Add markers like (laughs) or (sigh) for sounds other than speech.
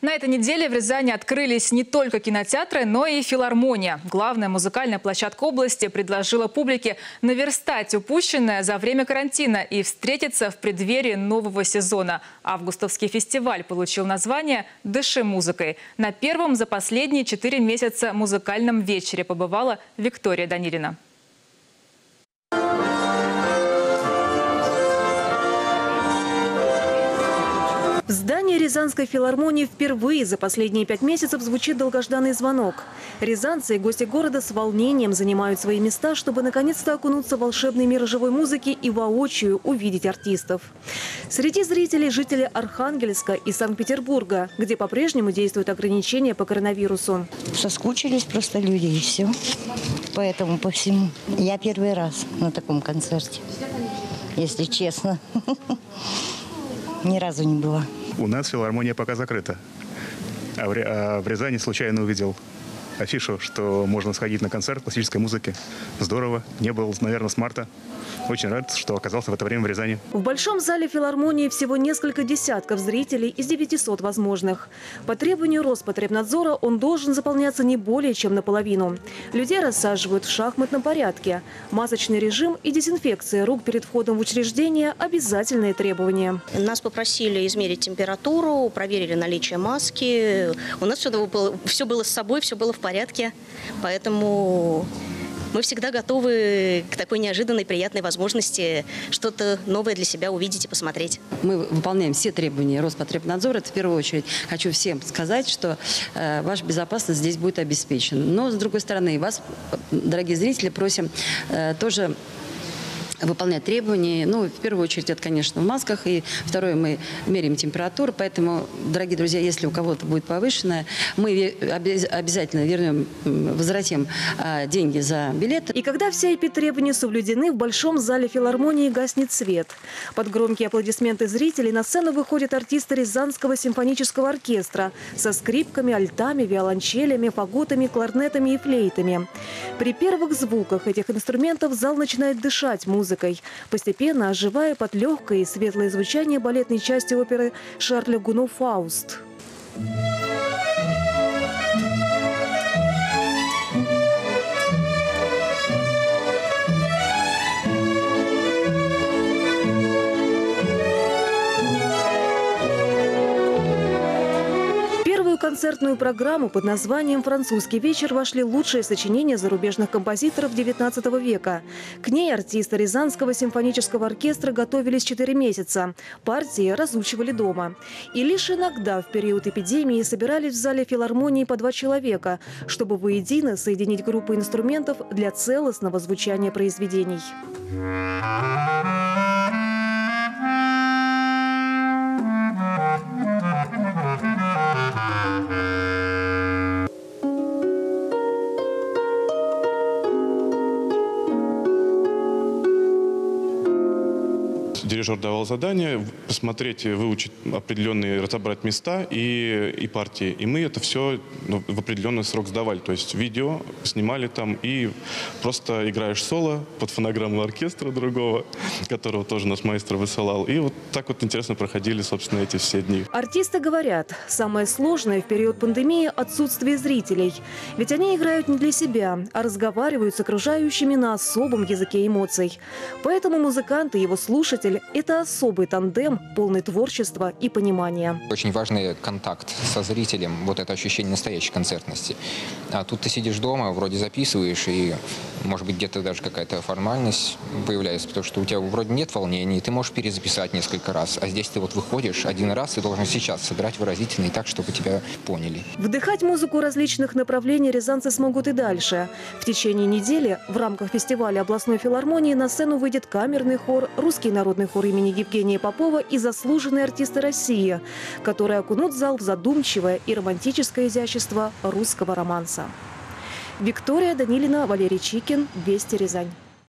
На этой неделе в Рязани открылись не только кинотеатры, но и филармония. Главная музыкальная площадка области предложила публике наверстать упущенное за время карантина и встретиться в преддверии нового сезона. Августовский фестиваль получил название «Дыши музыкой». На первом за последние четыре месяца музыкальном вечере побывала Виктория Данилина. В здании Рязанской филармонии впервые за последние пять месяцев звучит долгожданный звонок. Рязанцы и гости города с волнением занимают свои места, чтобы наконец-то окунуться в волшебный мир живой музыки и воочию увидеть артистов. Среди зрителей жители Архангельска и Санкт-Петербурга, где по-прежнему действуют ограничения по коронавирусу. Соскучились просто люди и все. Поэтому по всему. Я первый раз на таком концерте, если честно. (laughs) Ни разу не была. У нас филармония пока закрыта. А а в Рязани случайно увидел афишу, что можно сходить на концерт классической музыки. Здорово. Не был, наверное, с марта. Очень рад, что оказался в это время в Рязани. В большом зале филармонии всего несколько десятков зрителей из 900 возможных. По требованию Роспотребнадзора он должен заполняться не более чем наполовину. Людей рассаживают в шахматном порядке. Масочный режим и дезинфекция рук перед входом в учреждение – обязательные требования. Нас попросили измерить температуру, проверили наличие маски. У нас все было, все было с собой, все было в порядке. Поэтому мы всегда готовы к такой неожиданной, приятной возможности что-то новое для себя увидеть и посмотреть. Мы выполняем все требования Роспотребнадзора. Это в первую очередь хочу всем сказать, что э, ваша безопасность здесь будет обеспечена. Но, с другой стороны, вас, дорогие зрители, просим э, тоже выполнять требования. Ну, в первую очередь, это, конечно, в масках. И второе, мы меряем температуру. Поэтому, дорогие друзья, если у кого-то будет повышенная, мы обязательно вернем, возвратим а, деньги за билеты. И когда все эпитребования соблюдены, в большом зале филармонии гаснет свет. Под громкие аплодисменты зрителей на сцену выходят артисты Рязанского симфонического оркестра со скрипками, альтами, виолончелями, фаготами, кларнетами и флейтами. При первых звуках этих инструментов зал начинает дышать музыкой, постепенно оживая под легкое и светлое звучание балетной части оперы Шарля Гуно «Фауст». В первую концертную программу под названием «Французский вечер» вошли лучшие сочинения зарубежных композиторов XIX века. К ней артисты Рязанского симфонического оркестра готовились 4 месяца. Партии разучивали дома. И лишь иногда в период эпидемии собирались в зале филармонии по два человека, чтобы воедино соединить группы инструментов для целостного звучания произведений. Дирижер давал задание посмотреть, выучить определенные, разобрать места и, и партии. И мы это все ну, в определенный срок сдавали. То есть видео снимали там и просто играешь соло под фонограмму оркестра другого, которого тоже наш маэстро высылал. И вот так вот интересно проходили, собственно, эти все дни. Артисты говорят, самое сложное в период пандемии – отсутствие зрителей. Ведь они играют не для себя, а разговаривают с окружающими на особом языке эмоций. Поэтому музыкант и его слушатель – это особый тандем, полный творчества и понимания. Очень важный контакт со зрителем, вот это ощущение настоящей концертности. А тут ты сидишь дома, вроде записываешь, и, может быть, где-то даже какая-то формальность появляется, потому что у тебя вроде нет волнений, ты можешь перезаписать несколько раз, а здесь ты вот выходишь один раз и должен сейчас сыграть выразительно и так, чтобы тебя поняли. Вдыхать музыку различных направлений рязанцы смогут и дальше. В течение недели в рамках фестиваля областной филармонии на сцену выйдет камерный хор, русский народный хор имени Евгения Попова и заслуженные артисты России, которые окунут зал в задумчивое и романтическое изящество русского романса. Виктория Данилина, Валерий Чикин, Вести Рязань.